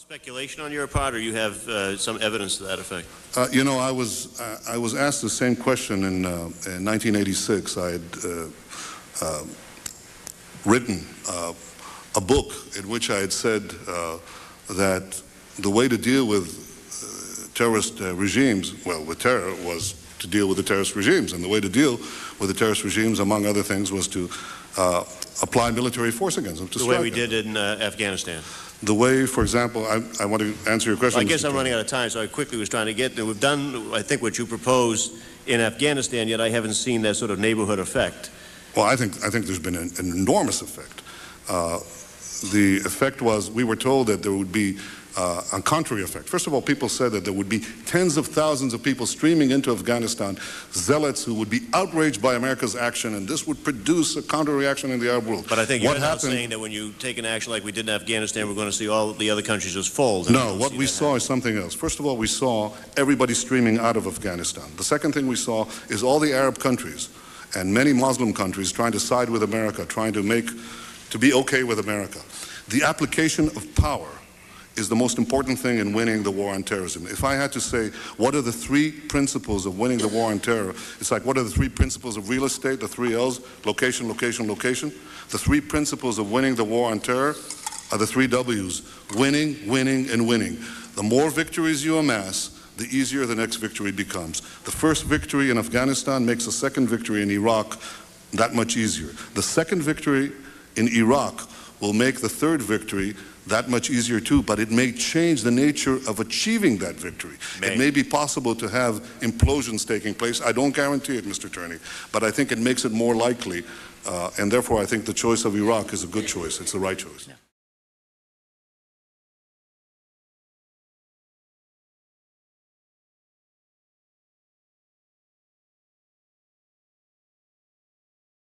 Speculation on your part, or you have uh, some evidence to that effect? Uh, you know, I was uh, I was asked the same question in, uh, in 1986. I had uh, uh, written uh, a book in which I had said that the way to deal with terrorist regimes, well, with terror, was to deal with the terrorist regimes, and the way to deal with the terrorist regimes, among other things, was to uh, apply military force against them. To The way we them. did in uh, Afghanistan. The way, for example, I, I want to answer your question. I guess. I'm running out of time, so I quickly was trying to get there. We've done, I think, what you proposed in Afghanistan, yet I haven't seen that sort of neighborhood effect. Well, I think, I think there's been an, an enormous effect. Uh, the effect was we were told that there would be uh, a contrary effect. First of all, people said that there would be tens of thousands of people streaming into Afghanistan, zealots who would be outraged by America's action, and this would produce a counter reaction in the Arab world. But I think what you're now happened? saying that when you take an action like we did in Afghanistan, we're going to see all the other countries just fold. No, what we saw is something else. First of all, we saw everybody streaming out of Afghanistan. The second thing we saw is all the Arab countries and many Muslim countries trying to side with America, trying to make, to be okay with America. The application of power is the most important thing in winning the war on terrorism. If I had to say, what are the three principles of winning the war on terror? It's like, what are the three principles of real estate, the three L's, location, location, location? The three principles of winning the war on terror are the three W's, winning, winning, and winning. The more victories you amass, the easier the next victory becomes. The first victory in Afghanistan makes the second victory in Iraq that much easier. The second victory in Iraq will make the third victory that much easier too, but it may change the nature of achieving that victory. May. It may be possible to have implosions taking place. I don't guarantee it, Mr. Tierney, but I think it makes it more likely, uh, and therefore I think the choice of Iraq is a good choice. It's the right choice.